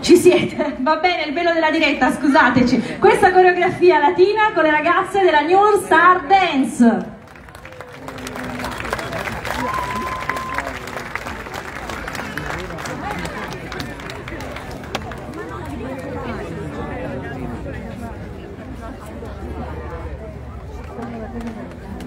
Ci siete? Va bene, il velo della diretta, scusateci. Questa coreografia latina con le ragazze della New Star Dance. Adelante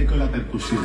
con la percusión.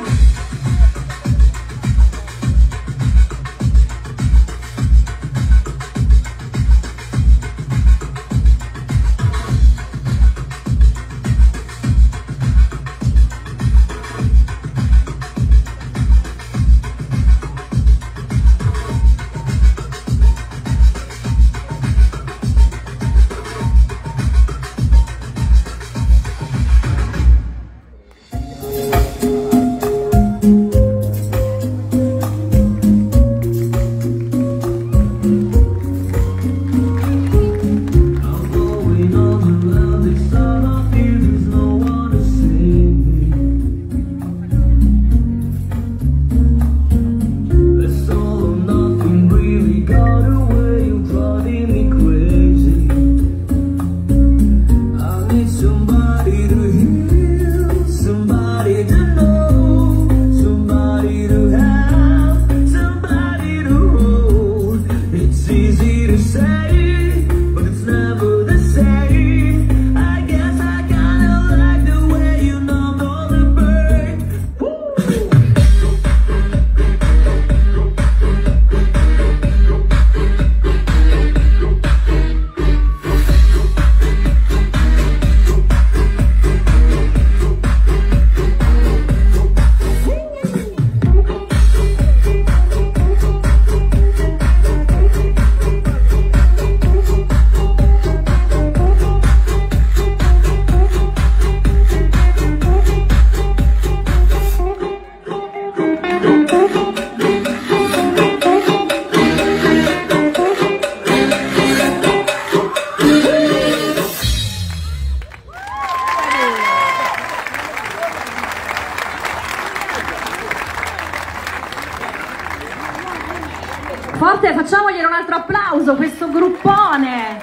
Forte, facciamoglielo un altro applauso, questo gruppone.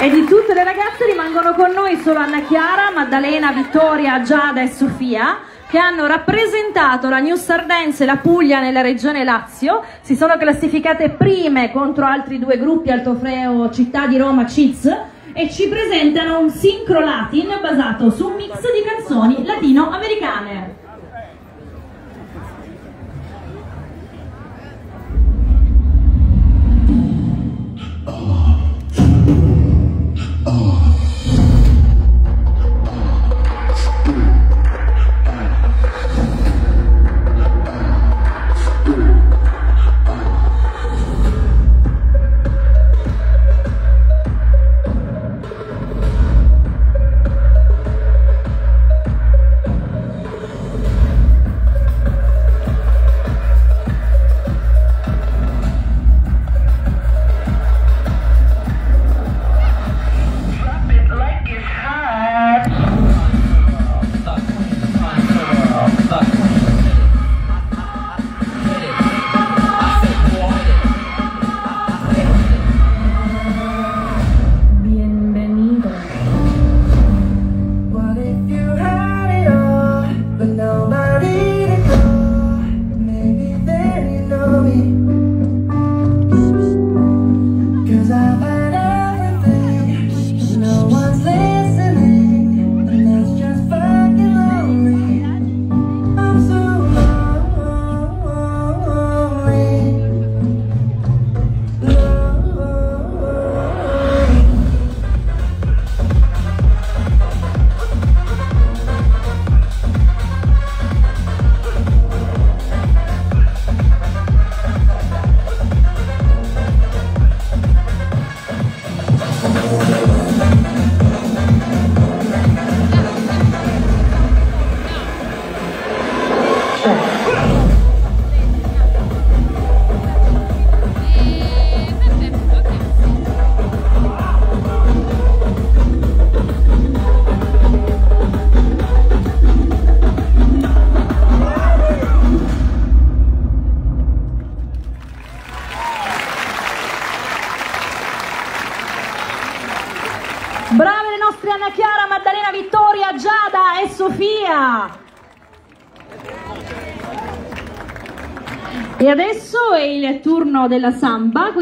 E di tutte le ragazze rimangono con noi solo Anna Chiara, Maddalena, Vittoria, Giada e Sofia che hanno rappresentato la New Star Dance e la Puglia nella regione Lazio, si sono classificate prime contro altri due gruppi, Altofreo Città di Roma, CIZ, e ci presentano un sincro latin basato su un mix di canzoni latino-americane. as I've Sofia. E adesso è il turno della samba.